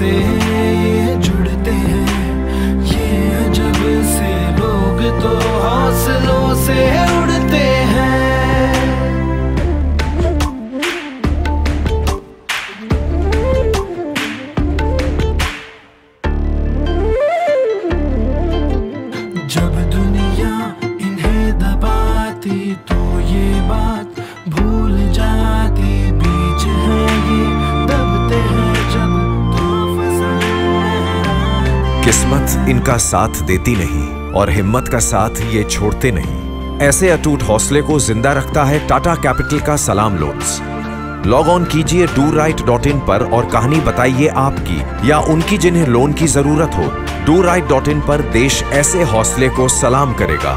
से जुड़ते हैं। ये जब से लोग तो हौसलों से उड़ते हैं। जब दुनिया इन्हें दबाती तो ये बात किस्मत इनका साथ देती नहीं और हिम्मत का साथ ये छोड़ते नहीं। ऐसे अटूट हौसले को ज़िंदा रखता है टाटा कैपिटल का सलाम लोन्स लॉग ऑन कीजिए डू राइट डॉट इन पर और कहानी बताइए आपकी या उनकी जिन्हें लोन की ज़रूरत हो। डू राइट डॉट इन पर देश ऐसे हौसले को सलाम करेगा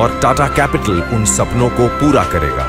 और टाटा कैपिटल उन सपनों को पूरा करेगा।